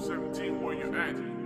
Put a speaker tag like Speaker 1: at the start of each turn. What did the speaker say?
Speaker 1: 17, where you at?